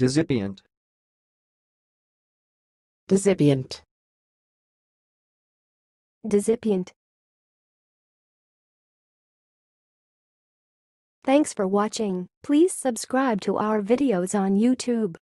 Decipient. Decipient. Decipient. Thanks for watching. Please subscribe to our videos on YouTube.